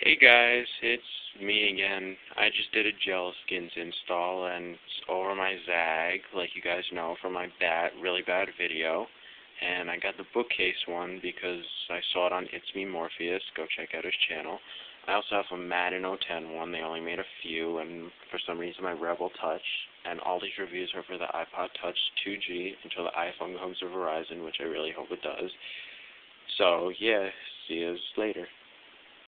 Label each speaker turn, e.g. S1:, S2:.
S1: Hey guys, it's me again. I just did a Gel Skins install and it's over my Zagg, like you guys know from my bad, really bad video. And I got the bookcase one because I saw it on It's Me Morpheus. Go check out his channel. I also have a Madden 010 one. They only made a few, and for some reason my Rebel Touch. And all these reviews are for the iPod Touch 2G until the iPhone comes to Verizon, which I really hope it does. So, yeah, see you later.